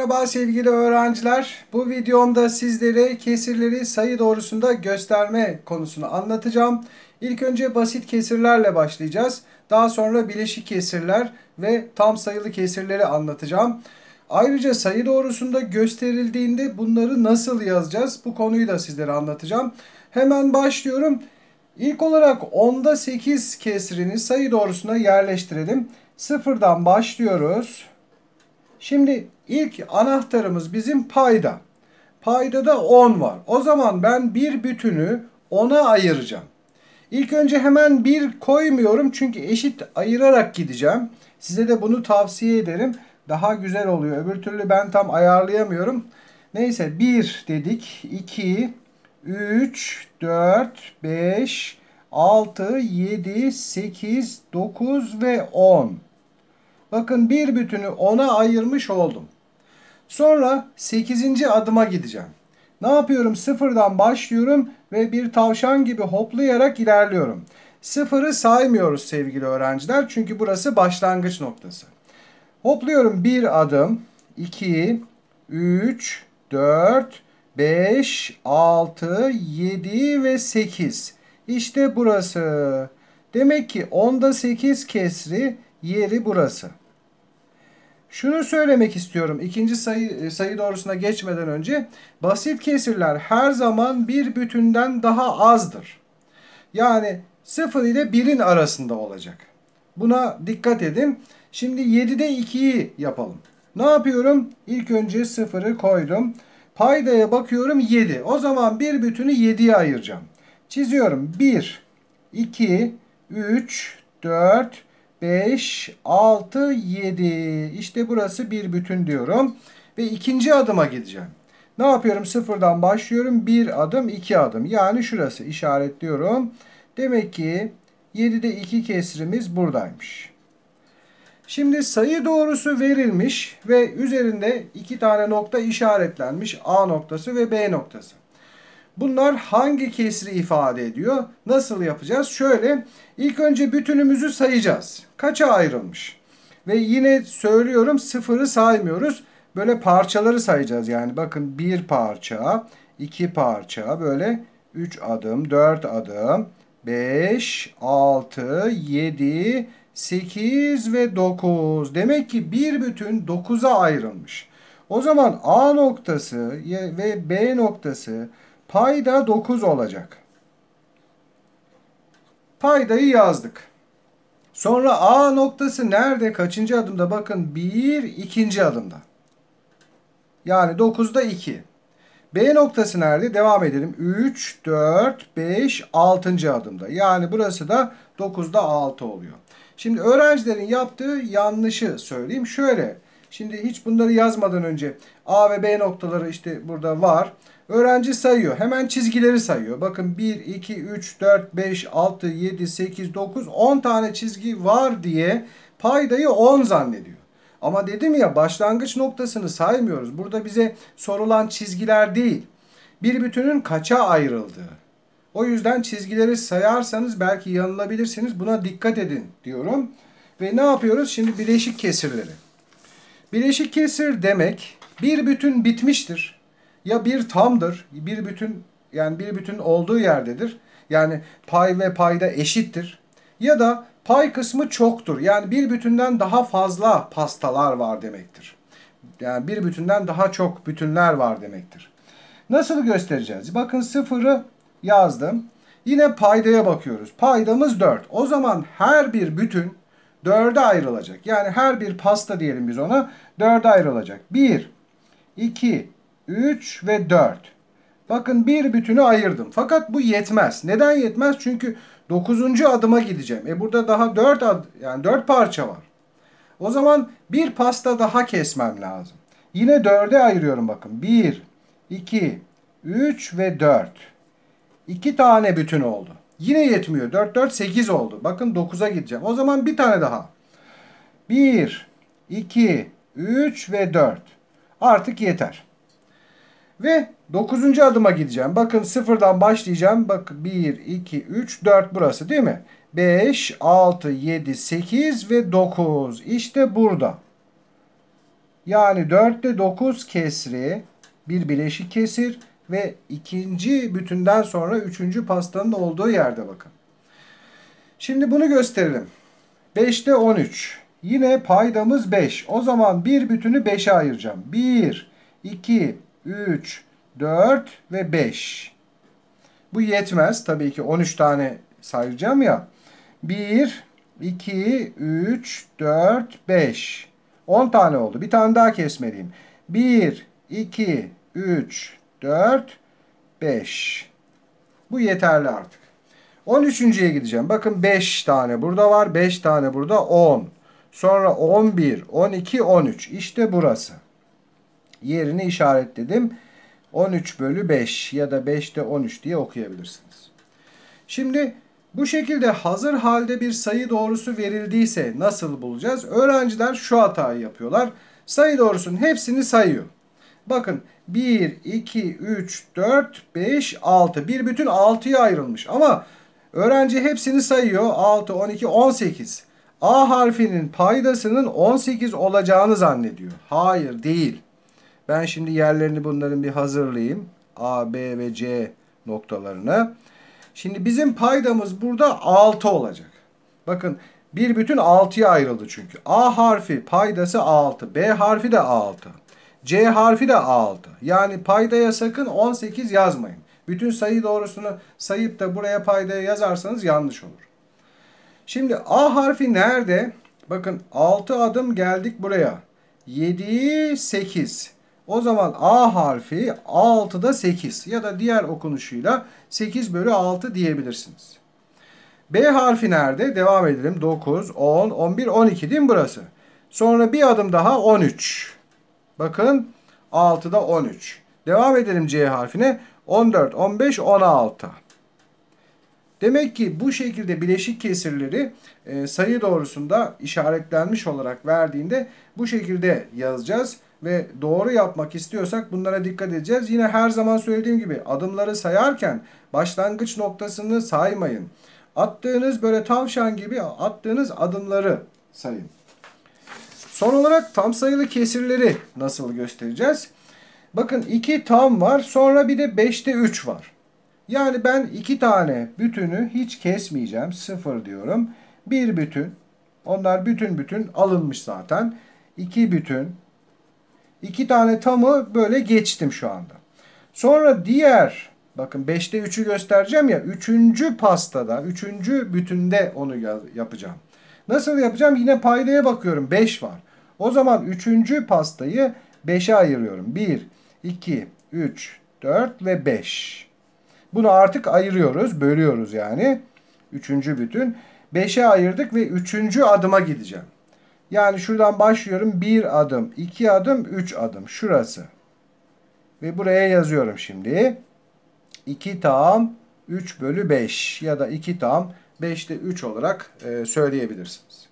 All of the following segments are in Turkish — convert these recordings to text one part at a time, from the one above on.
Merhaba sevgili öğrenciler. Bu videomda sizlere kesirleri sayı doğrusunda gösterme konusunu anlatacağım. İlk önce basit kesirlerle başlayacağız. Daha sonra bileşik kesirler ve tam sayılı kesirleri anlatacağım. Ayrıca sayı doğrusunda gösterildiğinde bunları nasıl yazacağız? Bu konuyu da sizlere anlatacağım. Hemen başlıyorum. İlk olarak 10'da 8 kesirini sayı doğrusuna yerleştirelim. Sıfırdan başlıyoruz. Şimdi ilk anahtarımız bizim payda. Payda da 10 var. O zaman ben bir bütünü 10'a ayıracağım. İlk önce hemen 1 koymuyorum çünkü eşit ayırarak gideceğim. Size de bunu tavsiye ederim. Daha güzel oluyor. Öbür türlü ben tam ayarlayamıyorum. Neyse 1 dedik. 2, 3, 4, 5, 6, 7, 8, 9 ve 10. Bakın bir bütünü 10'a ayırmış oldum. Sonra 8. adıma gideceğim. Ne yapıyorum? Sıfırdan başlıyorum ve bir tavşan gibi hoplayarak ilerliyorum. Sıfırı saymıyoruz sevgili öğrenciler çünkü burası başlangıç noktası. Hopluyorum bir adım, 2, 3, 4, 5, 6, 7 ve 8. İşte burası. Demek ki 10'da 8 kesri yeri burası. Şunu söylemek istiyorum. İkinci sayı, e, sayı doğrusuna geçmeden önce basit kesirler her zaman bir bütünden daha azdır. Yani 0 ile 1'in arasında olacak. Buna dikkat edin. Şimdi 7'de 2'yi yapalım. Ne yapıyorum? İlk önce 0'ı koydum. Paydaya bakıyorum 7. O zaman bir bütünü 7'ye ayıracağım. Çiziyorum. 1, 2, 3, 4, 5, 6, 7. İşte burası bir bütün diyorum. Ve ikinci adıma gideceğim. Ne yapıyorum? Sıfırdan başlıyorum. Bir adım, iki adım. Yani şurası işaretliyorum. Demek ki 7'de 2 kesrimiz buradaymış. Şimdi sayı doğrusu verilmiş ve üzerinde iki tane nokta işaretlenmiş. A noktası ve B noktası. Bunlar hangi kesri ifade ediyor? Nasıl yapacağız? Şöyle ilk önce bütünümüzü sayacağız. Kaça ayrılmış? Ve yine söylüyorum sıfırı saymıyoruz. Böyle parçaları sayacağız. Yani bakın bir parça, iki parça böyle 3 adım, 4 adım, 5, 6, 7, 8 ve 9. Demek ki bir bütün 9'a ayrılmış. O zaman A noktası ve B noktası Payda 9 olacak. Paydayı yazdık. Sonra A noktası nerede? Kaçıncı adımda? Bakın 1, ikinci adımda. Yani 9'da 2. B noktası nerede? Devam edelim. 3, 4, 5, 6. adımda. Yani burası da 9'da 6 oluyor. Şimdi öğrencilerin yaptığı yanlışı söyleyeyim. Şöyle. Şimdi hiç bunları yazmadan önce A ve B noktaları işte burada var. Öğrenci sayıyor. Hemen çizgileri sayıyor. Bakın 1, 2, 3, 4, 5, 6, 7, 8, 9, 10 tane çizgi var diye paydayı 10 zannediyor. Ama dedim ya başlangıç noktasını saymıyoruz. Burada bize sorulan çizgiler değil. Bir bütünün kaça ayrıldığı. O yüzden çizgileri sayarsanız belki yanılabilirsiniz. Buna dikkat edin diyorum. Ve ne yapıyoruz? Şimdi bileşik kesirleri. Bileşik kesir demek bir bütün bitmiştir ya bir tamdır, bir bütün yani bir bütün olduğu yerdedir. Yani pay ve payda eşittir. Ya da pay kısmı çoktur. Yani bir bütünden daha fazla pastalar var demektir. Yani bir bütünden daha çok bütünler var demektir. Nasıl göstereceğiz? Bakın sıfırı yazdım. Yine paydaya bakıyoruz. Paydamız 4. O zaman her bir bütün 4'e ayrılacak. Yani her bir pasta diyelim biz ona 4'e ayrılacak. 1, 2, 3 ve 4. Bakın bir bütünü ayırdım. Fakat bu yetmez. Neden yetmez? Çünkü 9. adıma gideceğim. E burada daha 4 ad, yani 4 parça var. O zaman bir pasta daha kesmem lazım. Yine 4'e ayırıyorum bakın. 1, 2, 3 ve 4. 2 tane bütün oldu. Yine yetmiyor. 4, 4, 8 oldu. Bakın 9'a gideceğim. O zaman bir tane daha. 1, 2, 3 ve 4. Artık yeter. Ve 9. adıma gideceğim. Bakın sıfırdan başlayacağım. Bak 1, 2, 3, 4 burası değil mi? 5, 6, 7, 8 ve 9. İşte burada. Yani 4 ile 9 kesri bir bileşik kesir ve ikinci bütünden sonra üçüncü pastanın olduğu yerde bakın. Şimdi bunu gösterelim. 5'te 13. Yine paydamız 5. O zaman bir bütünü 5'e ayıracağım. 1, 2, 3, 4 ve 5. Bu yetmez. Tabii ki 13 tane sayacağım ya. 1, 2, 3, 4, 5. 10 tane oldu. Bir tane daha kesmeliyim. 1, 2, 3, 4, 5. Bu yeterli artık. 13.ye gideceğim. Bakın 5 tane burada var. 5 tane burada 10. Sonra 11, 12, 13. İşte burası. Yerini işaretledim. 13 bölü 5 ya da 5'te 13 diye okuyabilirsiniz. Şimdi bu şekilde hazır halde bir sayı doğrusu verildiyse nasıl bulacağız? Öğrenciler şu hatayı yapıyorlar. Sayı doğrusunun hepsini sayıyor. Bakın 1, 2, 3, 4, 5, 6. Bir bütün 6'ya ayrılmış. Ama öğrenci hepsini sayıyor. 6, 12, 18. A harfinin paydasının 18 olacağını zannediyor. Hayır değil. Ben şimdi yerlerini bunların bir hazırlayayım. A, B ve C noktalarını. Şimdi bizim paydamız burada 6 olacak. Bakın bir bütün 6'ya ayrıldı çünkü. A harfi paydası 6. B harfi de 6. C harfi de 6. Yani paydaya sakın 18 yazmayın. Bütün sayı doğrusunu sayıp da buraya paydaya yazarsanız yanlış olur. Şimdi A harfi nerede? Bakın 6 adım geldik buraya. 7, 8. O zaman A harfi 6'da 8 ya da diğer okunuşuyla 8 bölü 6 diyebilirsiniz. B harfi nerede? Devam edelim. 9, 10, 11, 12 değil mi burası? Sonra bir adım daha 13. Bakın 6'da 13. Devam edelim C harfine. 14, 15, 16. Demek ki bu şekilde bileşik kesirleri e, sayı doğrusunda işaretlenmiş olarak verdiğinde bu şekilde yazacağız. Ve doğru yapmak istiyorsak bunlara dikkat edeceğiz. Yine her zaman söylediğim gibi adımları sayarken başlangıç noktasını saymayın. Attığınız böyle tavşan gibi attığınız adımları sayın. Son olarak tam sayılı kesirleri nasıl göstereceğiz? Bakın 2 tam var sonra bir de 5'te 3 var. Yani ben 2 tane bütünü hiç kesmeyeceğim. 0 diyorum. Bir bütün. Onlar bütün bütün alınmış zaten. 2 bütün. 2 tane tamı böyle geçtim şu anda. Sonra diğer bakın 5'te 3'ü göstereceğim ya 3. pastada 3. bütünde onu yapacağım. Nasıl yapacağım? Yine paydaya bakıyorum. 5 var. O zaman 3. pastayı 5'e ayırıyorum. 1, 2, 3, 4 ve 5. Bunu artık ayırıyoruz. Bölüyoruz yani. 3. bütün. 5'e ayırdık ve 3. adıma gideceğim. Yani şuradan başlıyorum. 1 adım, 2 adım, 3 adım. Şurası. Ve buraya yazıyorum şimdi. 2 tam 3 bölü 5 ya da 2 tam 5'te 3 olarak e, söyleyebilirsiniz.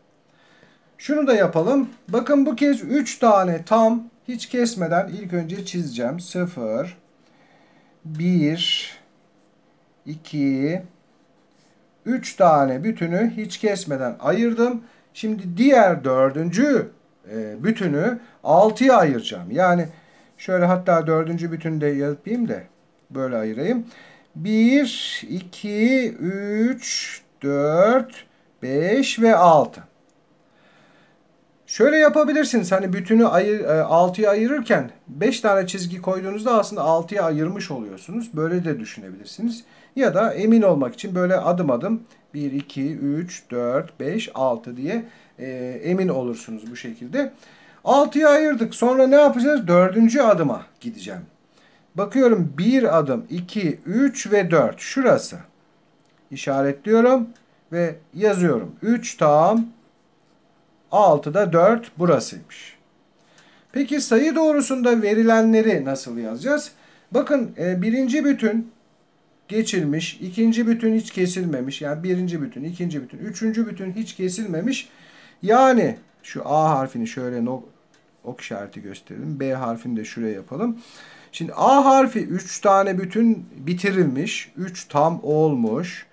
Şunu da yapalım. Bakın bu kez 3 tane tam hiç kesmeden ilk önce çizeceğim. 0, 1, 2, 3 tane bütünü hiç kesmeden ayırdım. Şimdi diğer dördüncü e, bütünü 6'ya ayıracağım. Yani şöyle hatta dördüncü bütünü de yapayım da böyle ayırayım. 1, 2, 3, 4, 5 ve 6. Şöyle yapabilirsiniz. Hani bütünü ayır, 6'ya e, ayırırken 5 tane çizgi koyduğunuzda aslında 6'ya ayırmış oluyorsunuz. Böyle de düşünebilirsiniz. Ya da emin olmak için böyle adım adım 1, 2, 3, 4, 5, 6 diye e, emin olursunuz bu şekilde. 6'ya ayırdık. Sonra ne yapacağız? Dördüncü adıma gideceğim. Bakıyorum 1 adım, 2, 3 ve 4. Şurası. İşaretliyorum ve yazıyorum. 3 tam 6'da 4 burasıymış. Peki sayı doğrusunda verilenleri nasıl yazacağız? Bakın e, birinci bütün geçilmiş, ikinci bütün hiç kesilmemiş. Yani birinci bütün, ikinci bütün, üçüncü bütün hiç kesilmemiş. Yani şu A harfini şöyle no, ok işareti gösterelim. B harfini de şuraya yapalım. Şimdi A harfi 3 tane bütün bitirilmiş. 3 tam olmuş.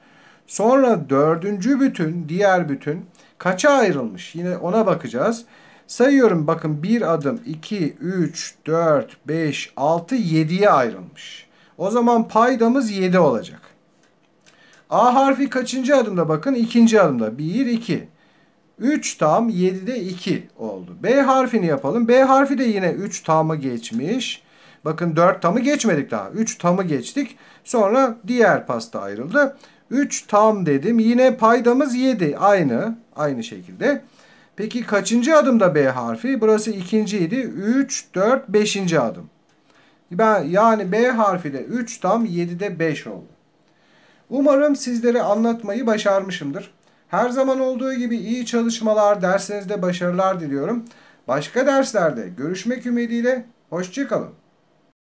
Sonra dördüncü bütün, diğer bütün kaça ayrılmış? Yine ona bakacağız. Sayıyorum bakın bir adım 2, 3, 4, 5, 6, 7'ye ayrılmış. O zaman paydamız 7 olacak. A harfi kaçıncı adımda bakın? ikinci adımda. 1, 2. 3 tam 7'de 2 oldu. B harfini yapalım. B harfi de yine 3 tamı geçmiş. Bakın 4 tamı geçmedik daha. 3 tamı geçtik. Sonra diğer pasta ayrıldı. 3 tam dedim. Yine paydamız 7. Aynı. Aynı şekilde. Peki kaçıncı adımda B harfi? Burası ikinciydi. 3, 4, 5. adım. Ben, yani B harfi de 3 tam 7'de 5 oldu. Umarım sizlere anlatmayı başarmışımdır. Her zaman olduğu gibi iyi çalışmalar, derslerinizde başarılar diliyorum. Başka derslerde görüşmek ümidiyle, hoşçakalın.